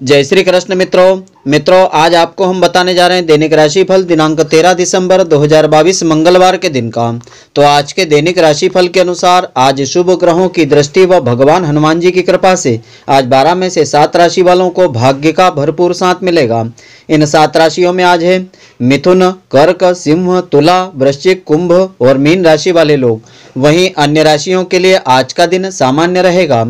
जय श्री कृष्ण मित्रों। मित्रों, आज आपको हम बताने जा रहे हैं दैनिक राशि फल दिनांक 13 दिसंबर 2022 मंगलवार के दिन का। तो आज के दैनिक राशि फल के अनुसार आज शुभ ग्रहों की दृष्टि व भगवान हनुमान जी की कृपा से आज 12 में से सात राशि वालों को भाग्य का भरपूर साथ मिलेगा। इन सात राशियों में आज है मिथुन, कर्क, सिंह, तुला, वृश्चिक, कुंभ और मीन राशि वाले लोग। वहीं अन्य राशियों के लिए आज का दिन सामान्य रहेगा।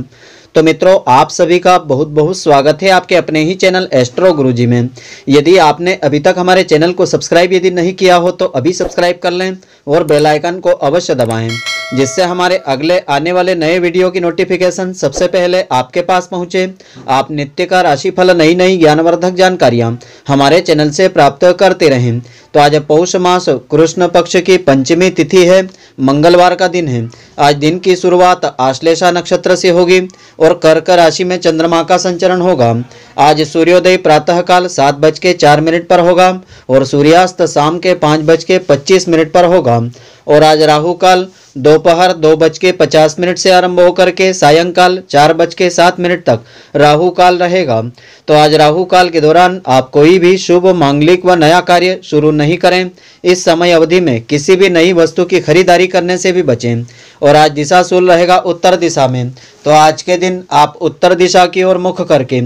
तो मित्रों, आप सभी का बहुत बहुत स्वागत है आपके अपने ही चैनल एस्ट्रो गुरुजी में। यदि आपने अभी तक हमारे चैनल को सब्सक्राइब यदि नहीं किया हो तो अभी सब्सक्राइब कर लें और बेल आइकन को अवश्य दबाएँ। जिससे हमारे अगले, आने वाले नए वीडियो की नोटिफिकेशन सबसे पहले आपके पास पहुँचे। आप नित्य का राशिफल नई नई ज्ञानवर्धक जानकारियाँ हमारे चैनल से प्राप्त करते रहें। तो आज पौष मास कृष्ण पक्ष की पंचमी तिथि है, मंगलवार का दिन है। आज दिन की शुरुआत आश्लेषा नक्षत्र से होगी और कर्क राशि में चंद्रमा का संचरण होगा। आज सूर्योदय प्रातःकाल सात बज के चार मिनट पर होगा और सूर्यास्त शाम के पाँच बज के पच्चीस मिनट पर होगा। और आज राहु काल दोपहर दो बज के पचास मिनट से आरंभ होकर के सायंकाल चार बज के सात मिनट तक राहु काल रहेगा। तो आज राहु काल के दौरान आप कोई भी शुभ, मांगलिक व नया कार्य शुरू नहीं करें। इस समय अवधि में किसी भी नई वस्तु की खरीदारी करने से भी बचें। और आज दिशा शूल रहेगा उत्तर दिशा में। तो आज के दिन आप उत्तर दिशा की ओर मुख करके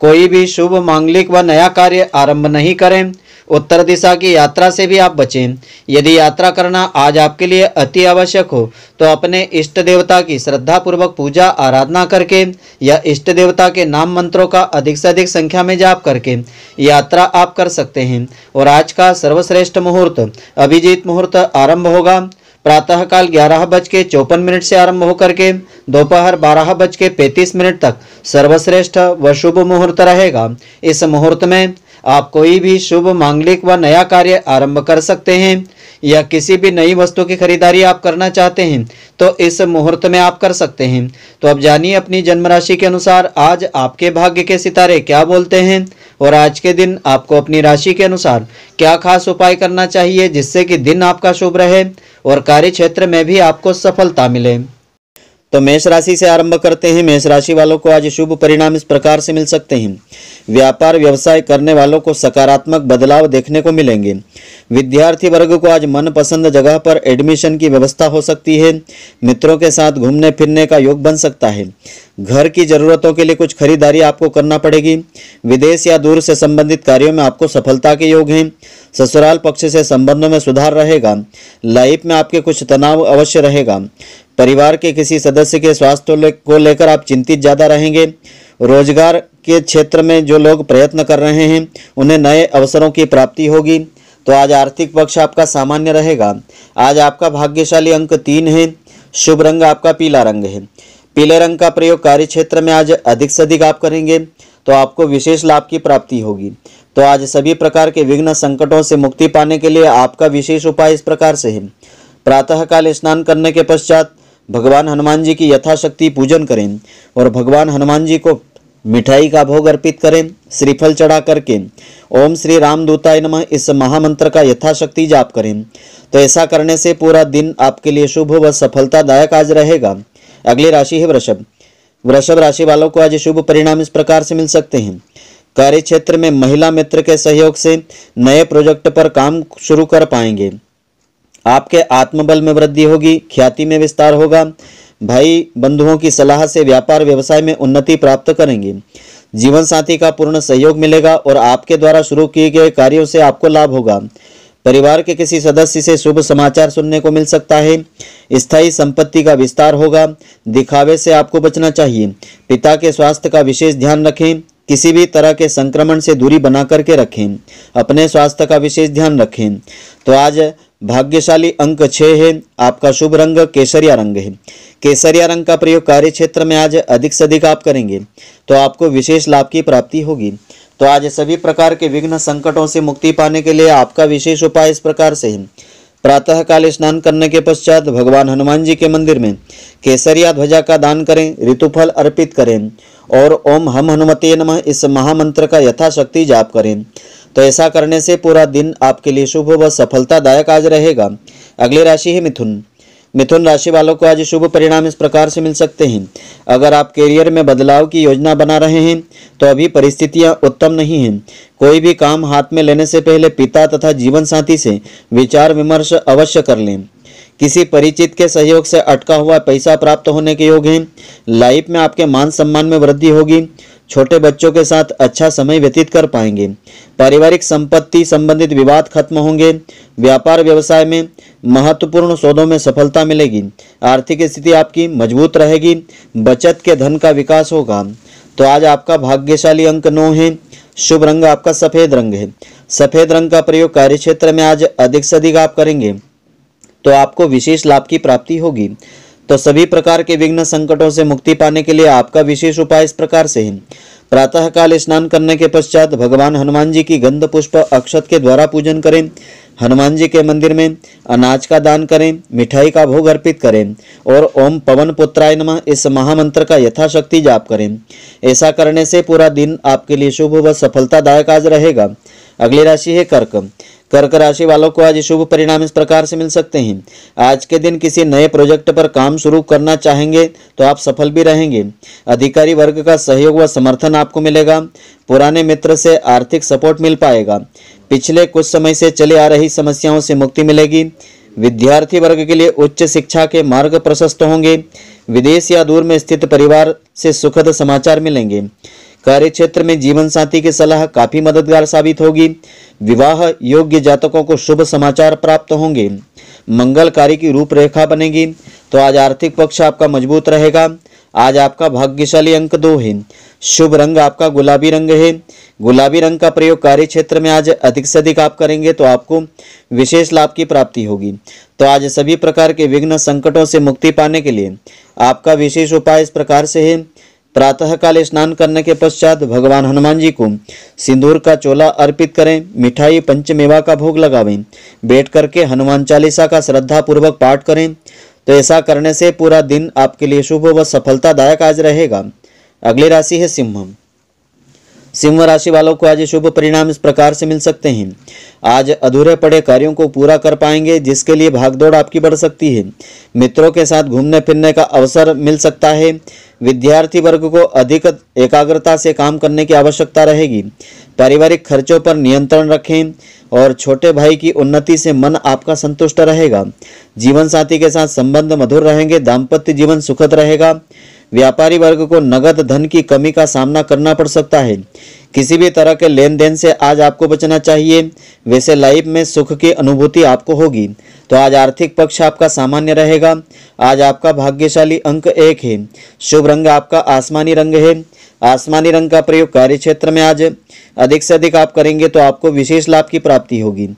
कोई भी शुभ, मांगलिक व नया कार्य आरंभ नहीं करें। उत्तर दिशा की यात्रा से भी आप बचें। यदि यात्रा करना आज आपके लिए अति आवश्यक हो तो अपने इष्ट देवता की श्रद्धा पूर्वक पूजा, आराधना करके या इष्ट देवता के नाम मंत्रों का अधिक से अधिक संख्या में जाप करके यात्रा आप कर सकते हैं। और आज का सर्वश्रेष्ठ मुहूर्त, अभिजीत मुहूर्त आरंभ होगा। प्रातःकाल ग्यारह बज के चौपन मिनट से आरंभ होकर के दोपहर बारह बज के पैंतीस मिनट तक सर्वश्रेष्ठ व शुभ मुहूर्त रहेगा। इस मुहूर्त में आप कोई भी शुभ, मांगलिक व नया कार्य आरंभ कर सकते हैं या किसी भी नई वस्तु की खरीदारी आप करना चाहते हैं तो इस मुहूर्त में आप कर सकते हैं। तो अब जानिए अपनी जन्म राशि के अनुसार आज आपके भाग्य के सितारे क्या बोलते हैं और आज के दिन आपको अपनी राशि के अनुसार क्या खास उपाय करना चाहिए जिससे कि दिन आपका शुभ रहे और कार्य क्षेत्र में भी आपको सफलता मिले। तो मेष राशि से आरंभ करते हैं। मेष राशि वालों को आज शुभ परिणाम इस प्रकार से मिल सकते हैं। व्यापार, व्यवसाय करने वालों को सकारात्मक बदलाव देखने को मिलेंगे। विद्यार्थी वर्ग को आज मनपसंद जगह पर एडमिशन की व्यवस्था हो सकती है। मित्रों के साथ घूमने फिरने का योग बन सकता है। घर की जरूरतों के लिए कुछ खरीदारी आपको करना पड़ेगी। विदेश या दूर से संबंधित कार्यों में आपको सफलता के योग हैं। ससुराल पक्ष से संबंधों में सुधार रहेगा। लाइफ में आपके कुछ तनाव अवश्य रहेगा। परिवार के किसी सदस्य के स्वास्थ्य को लेकर आप चिंतित ज़्यादा रहेंगे। रोज़गार के क्षेत्र में जो लोग प्रयत्न कर रहे हैं, उन्हें नए अवसरों की प्राप्ति होगी। तो आज आर्थिक पक्ष आपका सामान्य रहेगा। आज आपका भाग्यशाली अंक तीन है। शुभ रंग आपका पीला रंग है। पीले रंग का प्रयोग कार्य क्षेत्र में आज अधिक से अधिक आप करेंगे तो आपको विशेष लाभ की प्राप्ति होगी। तो आज सभी प्रकार के विघ्न संकटों से मुक्ति पाने के लिए आपका विशेष उपाय इस प्रकार से है। प्रातःकाल स्नान करने के पश्चात भगवान हनुमान जी की यथाशक्ति पूजन करें और भगवान हनुमान जी को मिठाई का भोग अर्पित करें, श्रीफल चढ़ा करके। ओम श्री राम दूताय नमः। इस महामंत्र का यथाशक्ति जाप करें। तो ऐसा करने से पूरा दिन आपके लिए शुभ व सफलतादायक आज रहेगा। अगली राशि है वृषभ। वृषभ राशि वालों को आज शुभ परिणाम इस प्रकार से मिल सकते हैं। कार्य क्षेत्र में महिला मित्र के सहयोग से नए प्रोजेक्ट पर काम शुरू कर पाएँगे। आपके आत्मबल में वृद्धि होगी, ख्याति में विस्तार होगा। भाई, बंधुओं की सलाह से व्यापार व्यवसाय में उन्नति प्राप्त करेंगे। जीवन साथी का पूर्ण सहयोग मिलेगा और आपके द्वारा शुरू किए गए कार्यों से आपको लाभ होगा। परिवार के किसी सदस्य से शुभ समाचार सुनने को मिल सकता है। स्थायी संपत्ति का विस्तार होगा। दिखावे से आपको बचना चाहिए। पिता के स्वास्थ्य का विशेष ध्यान रखें। किसी भी तरह के संक्रमण से दूरी बना करके रखें, अपने स्वास्थ्य का विशेष ध्यान रखें। तो आज भाग्यशाली अंक छः है, आपका शुभ रंग केसरिया रंग है। केसरिया रंग का प्रयोग कार्य क्षेत्र में आज अधिक से अधिक आप करेंगे तो आपको विशेष लाभ की प्राप्ति होगी। तो आज सभी प्रकार के विघ्न संकटों से मुक्ति पाने के लिए आपका विशेष उपाय इस प्रकार से है। प्रातः काल स्नान करने के पश्चात भगवान हनुमान जी के मंदिर में केसरिया ध्वजा का दान करें, ऋतुफल अर्पित करें। और ओम हम हनुमते नमः इस महामंत्र का यथाशक्ति जाप करें। तो ऐसा करने से पूरा दिन आपके लिए शुभ व सफलतादायक आज रहेगा। अगली राशि है मिथुन। मिथुन राशि वालों को आज शुभ परिणाम इस प्रकार से मिल सकते हैं। अगर आप करियर में बदलाव की योजना बना रहे हैं तो अभी परिस्थितियाँ उत्तम नहीं हैं। कोई भी काम हाथ में लेने से पहले पिता तथा जीवन साथी से विचार विमर्श अवश्य कर लें। किसी परिचित के सहयोग से अटका हुआ पैसा प्राप्त होने के योग हैं। लाइफ में आपके मान सम्मान में वृद्धि होगी। छोटे बच्चों के साथ अच्छा समय व्यतीत कर पाएँगे। पारिवारिक संपत्ति संबंधित विवाद खत्म होंगे। व्यापार व्यवसाय में महत्वपूर्ण सौदों में सफलता मिलेगी। आर्थिक स्थिति आपकी मज़बूत रहेगी। बचत के धन का विकास होगा। तो आज आपका भाग्यशाली अंक नौ है। शुभ रंग आपका सफ़ेद रंग है। सफ़ेद रंग का प्रयोग कार्य क्षेत्र में आज अधिक से अधिक आप करेंगे। तो आपको विशेष लाभ की प्राप्ति होगी। तो सभी प्रकार के विघ्न संकटों से मुक्ति पाने के लिए आपका विशेष उपाय इस प्रकार से है। प्रातः काल स्नान करने के पश्चात भगवान हनुमान जी की गंध पुष्प अक्षत के द्वारा पूजन करें। हनुमान जी के मंदिर में अनाज का दान करें, मिठाई का भोग अर्पित करें और ओम पवन पुत्राय नमः इस महामंत्र का यथाशक्ति जाप करें। ऐसा करने से पूरा दिन आपके लिए शुभ व सफलतादायक आज रहेगा। अगली राशि है कर्क। कर्क राशि वालों को आज शुभ परिणाम इस प्रकार से मिल सकते हैं। आज के दिन किसी नए प्रोजेक्ट पर काम शुरू करना चाहेंगे तो आप सफल भी रहेंगे। अधिकारी वर्ग का सहयोग व समर्थन आपको मिलेगा। पुराने मित्र से आर्थिक सपोर्ट मिल पाएगा। पिछले कुछ समय से चले आ रही समस्याओं से मुक्ति मिलेगी। विद्यार्थी वर्ग के लिए उच्च शिक्षा के मार्ग प्रशस्त होंगे। विदेश या दूर में स्थित परिवार से सुखद समाचार मिलेंगे। कार्य क्षेत्र में जीवन साथी की सलाह काफ़ी मददगार साबित होगी। विवाह योग्य जातकों को शुभ समाचार प्राप्त होंगे। मंगल कार्य की रूपरेखा बनेगी। तो आज आर्थिक पक्ष आपका मज़बूत रहेगा। आज आपका भाग्यशाली अंक दो है। शुभ रंग आपका गुलाबी रंग है। गुलाबी रंग का प्रयोग कार्य क्षेत्र में आज अधिक से अधिक आप करेंगे तो आपको विशेष लाभ की प्राप्ति होगी। तो आज सभी प्रकार के विघ्न संकटों से मुक्ति पाने के लिए आपका विशेष उपाय इस प्रकार से है। प्रातःकाल स्नान करने के पश्चात भगवान हनुमान जी को सिंदूर का चोला अर्पित करें, मिठाई, पंचमेवा का भोग लगावें। बैठ करके हनुमान चालीसा का श्रद्धापूर्वक पाठ करें। तो ऐसा करने से पूरा दिन आपके लिए शुभ व सफलतादायक आज रहेगा। अगली राशि है सिंह सिंह राशि वालों को आज शुभ परिणाम इस प्रकार से मिल सकते हैं। आज अधूरे पड़े कार्यों को पूरा कर पाएँगे, जिसके लिए भागदौड़ आपकी बढ़ सकती है। मित्रों के साथ घूमने फिरने का अवसर मिल सकता है। विद्यार्थी वर्ग को अधिक एकाग्रता से काम करने की आवश्यकता रहेगी। पारिवारिक खर्चों पर नियंत्रण रखें और छोटे भाई की उन्नति से मन आपका संतुष्ट रहेगा। जीवन साथी के साथ संबंध मधुर रहेंगे, दाम्पत्य जीवन सुखद रहेगा। व्यापारी वर्ग को नगद धन की कमी का सामना करना पड़ सकता है। किसी भी तरह के लेन देन से आज आपको बचना चाहिए। वैसे लाइफ में सुख की अनुभूति आपको होगी। तो आज आर्थिक पक्ष आपका सामान्य रहेगा। आज आपका भाग्यशाली अंक एक है। शुभ रंग आपका आसमानी रंग है। आसमानी रंग का प्रयोग कार्य क्षेत्र में आज अधिक से अधिक आप करेंगे तो आपको विशेष लाभ की प्राप्ति होगी।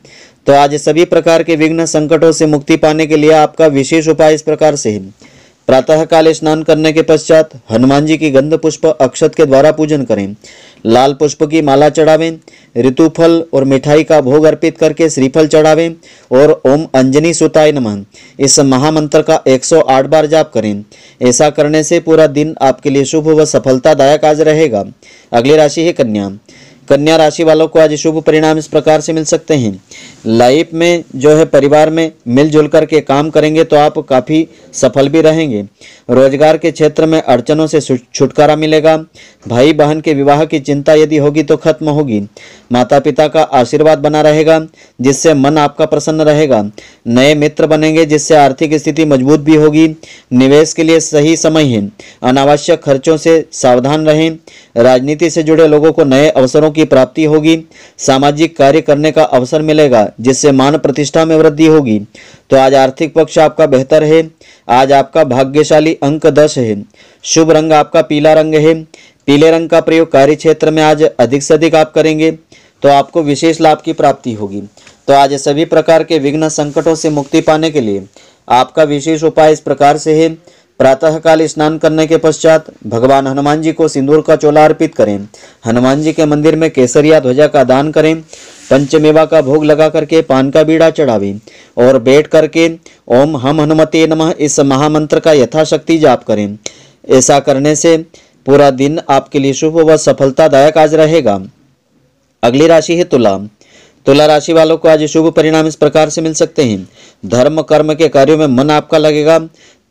तो आज सभी प्रकार के विघ्न संकटों से मुक्ति पाने के लिए आपका विशेष उपाय इस प्रकार से है। प्रातःकाल स्नान करने के पश्चात हनुमान जी की गंध पुष्प अक्षत के द्वारा पूजन करें। लाल पुष्प की माला चढ़ावें, ऋतुफल और मिठाई का भोग अर्पित करके श्रीफल चढ़ावें और ओम अंजनी सुताय नमः। इस महामंत्र का 108 बार जाप करें। ऐसा करने से पूरा दिन आपके लिए शुभ व सफलतादायक आज रहेगा। अगली राशि है कन्या। कन्या राशि वालों को आज शुभ परिणाम इस प्रकार से मिल सकते हैं। लाइफ में जो है परिवार में मिलजुल कर के काम करेंगे तो आप काफ़ी सफल भी रहेंगे। रोज़गार के क्षेत्र में अड़चनों से छुटकारा मिलेगा। भाई बहन के विवाह की चिंता यदि होगी तो खत्म होगी। माता पिता का आशीर्वाद बना रहेगा, जिससे मन आपका प्रसन्न रहेगा। नए मित्र बनेंगे, जिससे आर्थिक स्थिति मज़बूत भी होगी। निवेश के लिए सही समय है। अनावश्यक खर्चों से सावधान रहें। राजनीति से जुड़े लोगों को नए अवसरों की प्राप्ति होगी। सामाजिक कार्य करने का अवसर मिलेगा, जिससे मान प्रतिष्ठा में वृद्धि होगी। तो आज आर्थिक पक्ष आपका बेहतर है। आज आपका भाग्यशाली अंक दस है। शुभ रंग आपका पीला रंग है। पीले रंग का प्रयोग कार्य क्षेत्र में आज अधिक से अधिक आप करेंगे तो आपको विशेष लाभ की प्राप्ति होगी। तो आज सभी प्रकार के विघ्न संकटों से मुक्ति पाने के लिए आपका विशेष उपाय इस प्रकार से है। प्रातःकाल स्नान करने के पश्चात भगवान हनुमान जी को सिंदूर का चोला अर्पित करें। हनुमान जी के मंदिर में केसरिया ध्वजा का दान करें। पंचमेवा का भोग लगा करके पान का बीड़ा चढ़ावे और बैठ करके ओम हम हनुमते नमः इस महामंत्र का यथाशक्ति जाप करें। ऐसा करने से पूरा दिन आपके लिए शुभ व सफलतादायक आज रहेगा। अगली राशि है तुला। तुला राशि वालों को आज शुभ परिणाम इस प्रकार से मिल सकते हैं। धर्म कर्म के कार्यों में मन आपका लगेगा।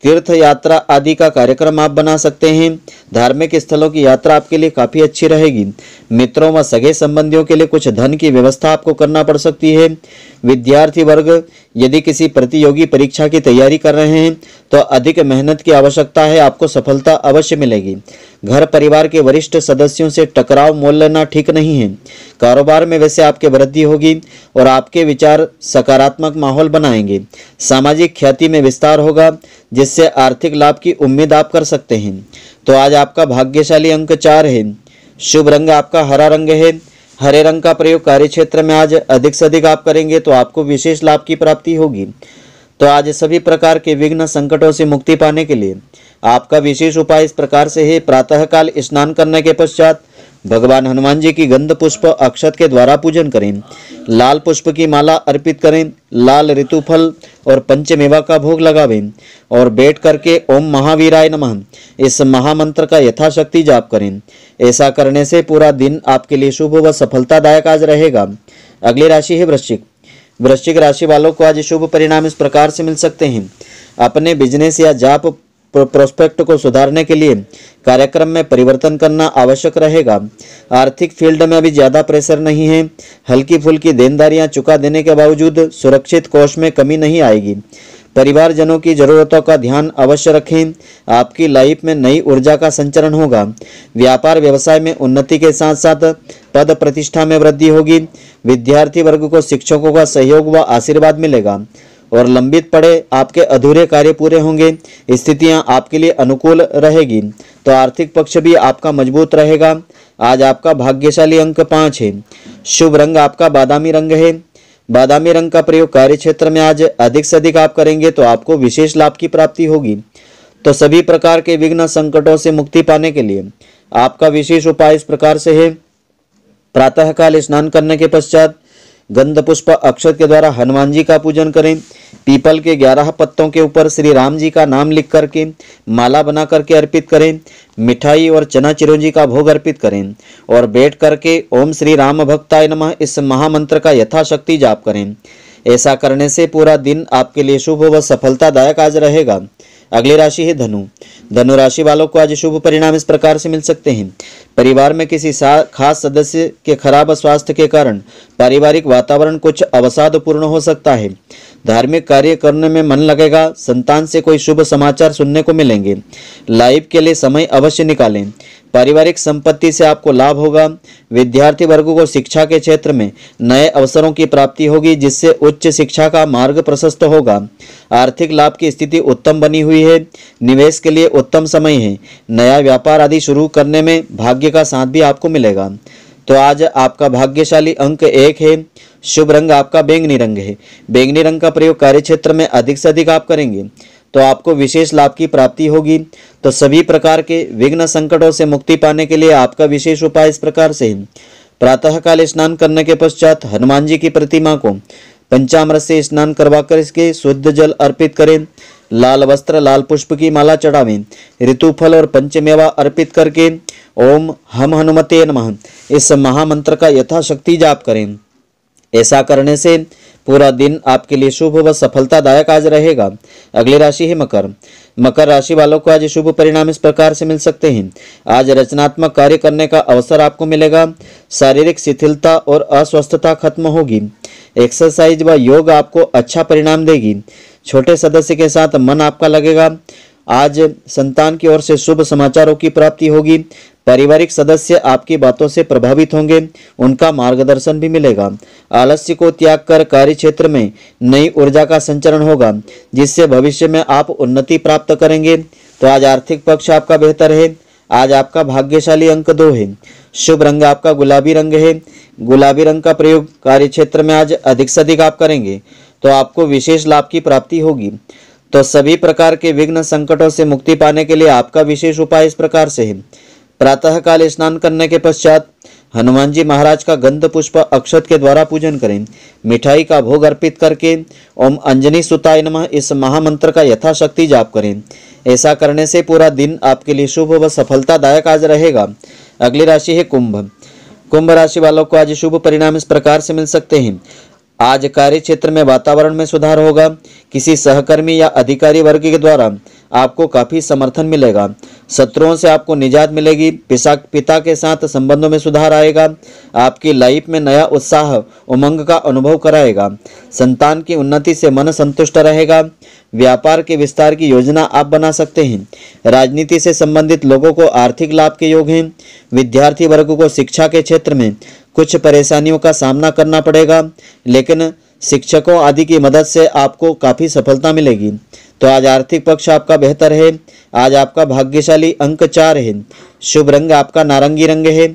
तीर्थ यात्रा आदि का कार्यक्रम आप बना सकते हैं। धार्मिक स्थलों की यात्रा आपके लिए काफ़ी अच्छी रहेगी। मित्रों व सगे संबंधियों के लिए कुछ धन की व्यवस्था आपको करना पड़ सकती है। विद्यार्थी वर्ग यदि किसी प्रतियोगी परीक्षा की तैयारी कर रहे हैं तो अधिक मेहनत की आवश्यकता है, आपको सफलता अवश्य मिलेगी। घर परिवार के वरिष्ठ सदस्यों से टकराव मोल लेना ठीक नहीं है। कारोबार में वैसे आपके वृद्धि होगी और आपके विचार सकारात्मक माहौल बनाएँगे। सामाजिक ख्याति में विस्तार होगा, जिससे आर्थिक लाभ की उम्मीद आप कर सकते हैं। तो आज आपका भाग्यशाली अंक चार है। शुभ रंग आपका हरा रंग है। हरे रंग का प्रयोग कार्य क्षेत्र में आज अधिक से अधिक आप करेंगे तो आपको विशेष लाभ की प्राप्ति होगी। तो आज सभी प्रकार के विघ्न संकटों से मुक्ति पाने के लिए आपका विशेष उपाय इस प्रकार से है। प्रातःकाल स्नान करने के पश्चात भगवान हनुमान जी की गंध पुष्प अक्षत के द्वारा पूजन करें। लाल पुष्प की माला अर्पित करें। लाल ऋतुफल और पंचमेवा का भोग लगावें और बैठ करके ओम महावीराय नमः। इस महामंत्र का यथाशक्ति जाप करें। ऐसा करने से पूरा दिन आपके लिए शुभ व सफलतादायक आज रहेगा। अगली राशि है वृश्चिक। वृश्चिक राशि वालों को आज शुभ परिणाम इस प्रकार से मिल सकते हैं। अपने बिज़नेस या जाप प्रोस्पेक्ट को सुधारने के लिए कार्यक्रम में परिवर्तन करना आवश्यक रहेगा। आर्थिक फ़ील्ड में अभी ज़्यादा प्रेशर नहीं है। हल्की फुल्की देनदारियाँ चुका देने के बावजूद सुरक्षित कोष में कमी नहीं आएगी। परिवारजनों की जरूरतों का ध्यान अवश्य रखें। आपकी लाइफ में नई ऊर्जा का संचरण होगा। व्यापार व्यवसाय में उन्नति के साथ साथ पद प्रतिष्ठा में वृद्धि होगी। विद्यार्थी वर्ग को शिक्षकों का सहयोग व आशीर्वाद मिलेगा। और लंबित पड़े आपके अधूरे कार्य पूरे होंगे, स्थितियाँ आपके लिए अनुकूल रहेगी तो आर्थिक पक्ष भी आपका मज़बूत रहेगा। आज आपका भाग्यशाली अंक पाँच है। शुभ रंग आपका बादामी रंग है। बादामी रंग का प्रयोग कार्य क्षेत्र में आज अधिक से अधिक आप करेंगे तो आपको विशेष लाभ की प्राप्ति होगी। तो सभी प्रकार के विघ्न संकटों से मुक्ति पाने के लिए आपका विशेष उपाय इस प्रकार से है। प्रातःकाल स्नान करने के पश्चात गंध पुष्प अक्षत के द्वारा हनुमान जी का पूजन करें। पीपल के ग्यारह पत्तों के ऊपर श्री राम जी का नाम लिख करके माला बना करके अर्पित करें। मिठाई और चना चिरंजी का भोग अर्पित करें और बैठ करके ओम श्री राम भक्ताय नमः इस महामंत्र का यथाशक्ति जाप करें। ऐसा करने से पूरा दिन आपके लिए शुभ व सफलतादायक आज रहेगा। अगली राशि है धनु। धनु राशि वालों को आज शुभ परिणाम इस प्रकार से मिल सकते हैं। परिवार में किसी खास सदस्य के खराब स्वास्थ्य के कारण पारिवारिक वातावरण कुछ अवसादपूर्ण हो सकता है। धार्मिक कार्य करने में मन लगेगा, संतान से कोई शुभ समाचार सुनने को मिलेंगे। लाइफ के लिए समय अवश्य निकालें। पारिवारिक संपत्ति से आपको लाभ होगा। विद्यार्थी वर्ग को शिक्षा के क्षेत्र में नए अवसरों की प्राप्ति होगी, जिससे उच्च शिक्षा का मार्ग प्रशस्त होगा। आर्थिक लाभ की स्थिति उत्तम बनी हुई है। निवेश के लिए उत्तम समय है। नया व्यापार आदि शुरू करने में भाग्य का साथ भी आपको मिलेगा। तो आज आपका भाग्यशाली अंक एक है। शुभ रंग आपका बैंगनी रंग है। बैंगनी रंग का प्रयोग कार्य क्षेत्र में अधिक से अधिक आप करेंगे। तो आपको विशेष लाभ की प्राप्ति होगी। तो सभी प्रकार के विघ्न संकटों से मुक्ति पाने के लिए आपका विशेष उपाय इस प्रकार से। प्रातःकाल स्नान करने के पश्चात हनुमान जी की प्रतिमा को पंचामृत से स्नान करवाकर इसके शुद्ध जल अर्पित करें। लाल वस्त्र, लाल पुष्प की माला चढ़ावें। ऋतुफल और पंचमेवा अर्पित करके ओम हम हनुमते नमः। इस महामंत्र का यथाशक्ति जाप करें। ऐसा करने से पूरा दिन आपके लिए शुभ व सफलतादायक आज रहेगा। अगली राशि है मकर। मकर राशि वालों को आज शुभ परिणाम इस प्रकार से मिल सकते हैं। आज रचनात्मक कार्य करने का अवसर आपको मिलेगा। शारीरिक शिथिलता और अस्वस्थता खत्म होगी। एक्सरसाइज व योग आपको अच्छा परिणाम देगी। छोटे सदस्य के साथ मन आपका लगेगा। आज संतान की ओर से शुभ समाचारों की प्राप्ति होगी। पारिवारिक सदस्य आपकी बातों से प्रभावित होंगे। उनका मार्गदर्शन भी मिलेगा। आलस्य को त्याग कर कार्य क्षेत्र में नई ऊर्जा का संचरण होगा, जिससे भविष्य में आप उन्नति प्राप्त करेंगे। तो आज आर्थिक पक्ष आपका बेहतर है। आज आपका भाग्यशाली अंक दो है। शुभ रंग आपका गुलाबी रंग है। गुलाबी रंग का प्रयोग कार्य क्षेत्र में आज अधिक से अधिक आप करेंगे। तो आपको विशेष लाभ की प्राप्ति होगी। तो सभी प्रकार के विघ्न संकटों से मुक्ति पाने के लिए आपका विशेष उपाय इस प्रकार से है। प्रातःकाल स्नान करने के पश्चात हनुमान जी महाराज का गंध पुष्प अक्षत के द्वारा पूजन करें। मिठाई का भोग अर्पित करके ओम अंजनी सुताय नमः इस महामंत्र का यथाशक्ति जाप करें। ऐसा करने से पूरा दिन आपके लिए शुभ व सफलतादायक आज रहेगा। अगली राशि है कुंभ। कुंभ राशि वालों को आज शुभ परिणाम इस प्रकार से मिल सकते हैं। आज कार्य क्षेत्र में वातावरण में सुधार होगा। किसी सहकर्मी या अधिकारी वर्ग के द्वारा आपको काफ़ी समर्थन मिलेगा। शत्रुओं से आपको निजात मिलेगी। पिता पिता के साथ संबंधों में सुधार आएगा। आपकी लाइफ में नया उत्साह, उमंग का अनुभव कराएगा। संतान की उन्नति से मन संतुष्ट रहेगा। व्यापार के विस्तार की योजना आप बना सकते हैं। राजनीति से संबंधित लोगों को आर्थिक लाभ के योग हैं। विद्यार्थी वर्ग को शिक्षा के क्षेत्र में कुछ परेशानियों का सामना करना पड़ेगा, लेकिन शिक्षकों आदि की मदद से आपको काफ़ी सफलता मिलेगी। तो आज आर्थिक पक्ष आपका बेहतर है, आज आपका भाग्यशाली अंक चार है। शुभ रंग आपका नारंगी रंग है।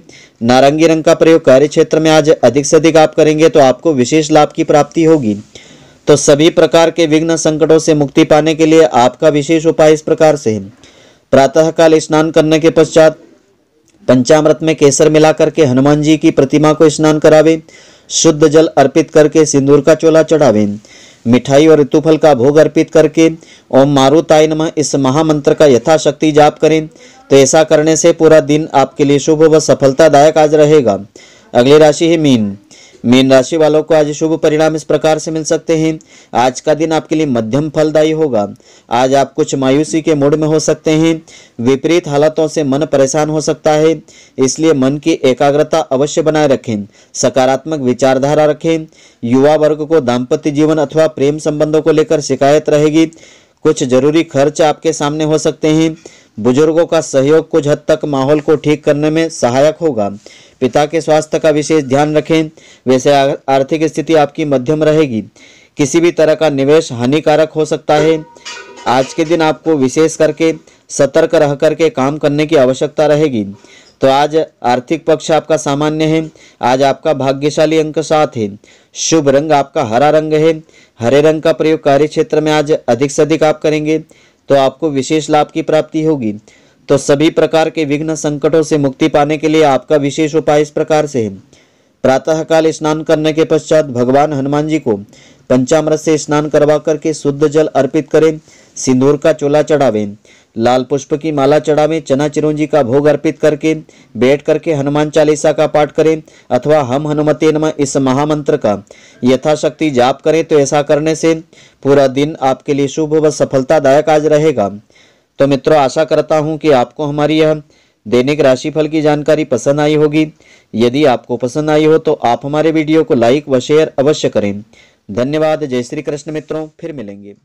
नारंगी रंग का प्रयोग कार्य क्षेत्र में आज अधिक से अधिक आप करेंगे तो आपको विशेष लाभ की प्राप्ति होगी। तो सभी प्रकार के विघ्न संकटों से मुक्ति पाने के लिए आपका विशेष उपाय इस प्रकार से है। प्रातःकाल स्नान करने के पश्चात पंचामृत में केसर मिलाकर के हनुमान जी की प्रतिमा को स्नान करावे, शुद्ध जल अर्पित करके सिंदूर का चोला चढ़ावे, मिठाई और ऋतुफल का भोग अर्पित करके ओम मारुताय नमः इस महामंत्र का यथाशक्ति जाप करें। तो ऐसा करने से पूरा दिन आपके लिए शुभ व सफलतादायक आज रहेगा। अगली राशि है मीन। मीन राशि वालों को आज शुभ परिणाम इस प्रकार से मिल सकते हैं। आज का दिन आपके लिए मध्यम फलदायी होगा। आज आप कुछ मायूसी के मूड में हो सकते हैं। विपरीत हालातों से मन परेशान हो सकता है। इसलिए मन की एकाग्रता अवश्य बनाए रखें। सकारात्मक विचारधारा रखें। युवा वर्ग को दाम्पत्य जीवन अथवा प्रेम संबंधों को लेकर शिकायत रहेगी। कुछ ज़रूरी खर्च आपके सामने हो सकते हैं। बुज़ुर्गों का सहयोग कुछ हद तक माहौल को ठीक करने में सहायक होगा। पिता के स्वास्थ्य का विशेष ध्यान रखें। वैसे आर्थिक स्थिति आपकी मध्यम रहेगी। किसी भी तरह का निवेश हानिकारक हो सकता है। आज के दिन आपको विशेष करके सतर्क रह करके काम करने की आवश्यकता रहेगी। तो आज आर्थिक पक्ष आपका सामान्य है। आज आपका भाग्यशाली अंक सात है। शुभ रंग आपका हरा रंग है। हरे रंग का प्रयोग कार्य क्षेत्र में आज अधिक से अधिक आप करेंगे। तो आपको विशेष लाभ की प्राप्ति होगी। तो सभी प्रकार के विघ्न संकटों से मुक्ति पाने के लिए आपका विशेष उपाय इस प्रकार से है। प्रातःकाल स्नान करने के पश्चात भगवान हनुमान जी को पंचामृत से स्नान करवा करके शुद्ध जल अर्पित करें, सिंदूर का चोला चढ़ावें, लाल पुष्प की माला चढ़ावें, चना चिरंजी का भोग अर्पित करके बैठ करके हनुमान चालीसा का पाठ करें, अथवा हम हनुमते नम इस महामंत्र का यथाशक्ति जाप करें तो ऐसा करने से पूरा दिन आपके लिए शुभ व सफलतादायक आज रहेगा। तो मित्रों, आशा करता हूँ कि आपको हमारी यह दैनिक राशिफल की जानकारी पसंद आई होगी। यदि आपको पसंद आई हो तो आप हमारे वीडियो को लाइक व शेयर अवश्य करें। धन्यवाद। जय श्री कृष्ण मित्रों। फिर मिलेंगे।